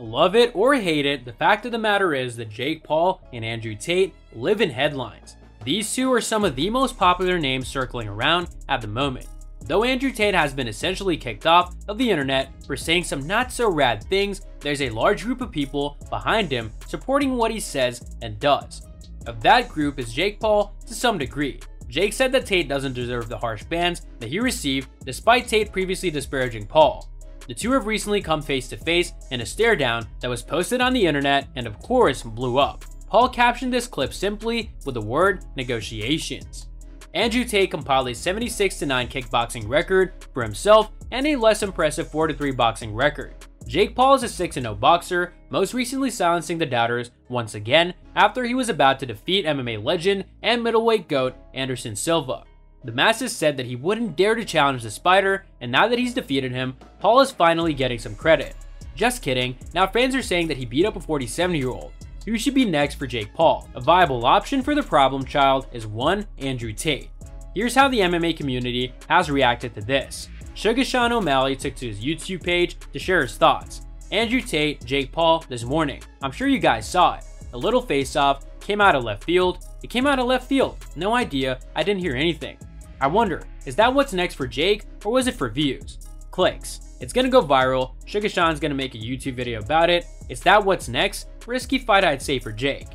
Love it or hate it, the fact of the matter is that Jake Paul and Andrew Tate live in headlines. These two are some of the most popular names circling around at the moment. Though Andrew Tate has been essentially kicked off of the internet for saying some not so rad things, there's a large group of people behind him supporting what he says and does. Of that group is Jake Paul to some degree. Jake said that Tate doesn't deserve the harsh bans that he received despite Tate previously disparaging Paul. The two have recently come face to face in a stare down that was posted on the internet and of course blew up. Paul captioned this clip simply with the word negotiations. Andrew Tate compiled a 76-9 kickboxing record for himself and a less impressive 4-3 boxing record. Jake Paul is a 6-0 boxer, most recently silencing the doubters once again after he was about to defeat MMA legend and middleweight GOAT Anderson Silva. The masses said that he wouldn't dare to challenge the Spider, and now that he's defeated him, Paul is finally getting some credit. Just kidding, now fans are saying that he beat up a 47 year old. Who should be next for Jake Paul? A viable option for the problem child is one Andrew Tate. Here's how the MMA community has reacted to this. Sugar Sean O'Malley took to his YouTube page to share his thoughts. Andrew Tate, Jake Paul this morning. I'm sure you guys saw it. A little face off, came out of left field. It came out of left field. No idea, I didn't hear anything. I wonder, is that what's next for Jake, or was it for views? Clicks. It's gonna go viral, Sugar Sean's gonna make a YouTube video about it. Is that what's next? Risky fight I'd say for Jake.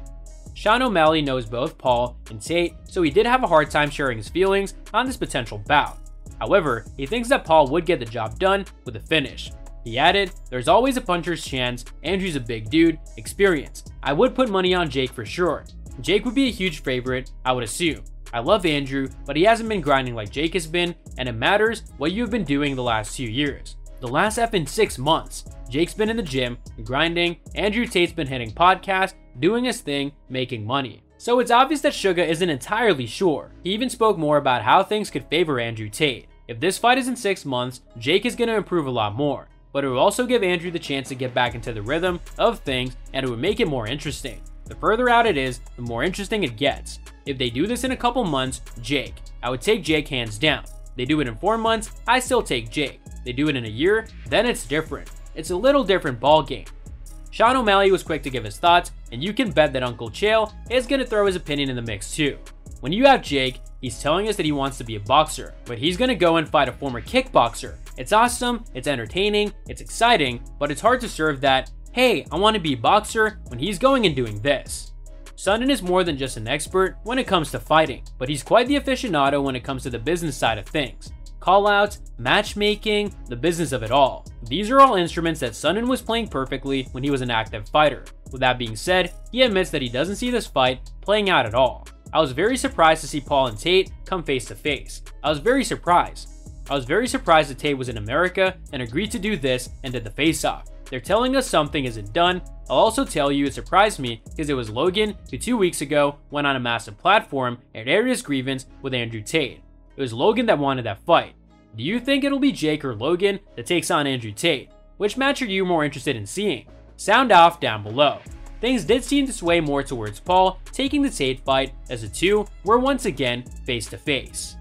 Sean O'Malley knows both Paul and Tate, so he did have a hard time sharing his feelings on this potential bout. However, he thinks that Paul would get the job done with a finish. He added, there's always a puncher's chance, Andrew's a big dude, experience. I would put money on Jake for sure. Jake would be a huge favorite, I would assume. I love Andrew, but he hasn't been grinding like Jake has been, and it matters what you've been doing the last few years. The last F in six months, Jake's been in the gym, grinding, Andrew Tate's been hitting podcasts, doing his thing, making money. So it's obvious that Suga isn't entirely sure. He even spoke more about how things could favor Andrew Tate. If this fight is in 6 months, Jake is going to improve a lot more, but it will also give Andrew the chance to get back into the rhythm of things and it would make it more interesting. The further out it is, the more interesting it gets. If they do this in a couple months, Jake. I would take Jake hands down. They do it in 4 months, I still take Jake. They do it in a year, then it's different. It's a little different ball game. Sean O'Malley was quick to give his thoughts, and you can bet that Uncle Chael is going to throw his opinion in the mix too. When you have Jake, he's telling us that he wants to be a boxer, but he's going to go and fight a former kickboxer. It's awesome, it's entertaining, it's exciting, but it's hard to serve that, hey, I want to be a boxer when he's going and doing this. Sonnen is more than just an expert when it comes to fighting, but he's quite the aficionado when it comes to the business side of things callouts, matchmaking, the business of it all. These are all instruments that Sonnen was playing perfectly when he was an active fighter. With that being said, he admits that he doesn't see this fight playing out at all. I was very surprised to see Paul and Tate come face to face. I was very surprised. I was very surprised that Tate was in America and agreed to do this and did the face-off. They're telling us something isn't done. I'll also tell you it surprised me because it was Logan who two weeks ago went on a massive platform and aired his grievance with Andrew Tate. It was Logan that wanted that fight. Do you think it'll be Jake or Logan that takes on Andrew Tate? Which match are you more interested in seeing? Sound off down below. Things did seem to sway more towards Paul taking the Tate fight as the two were once again face to face.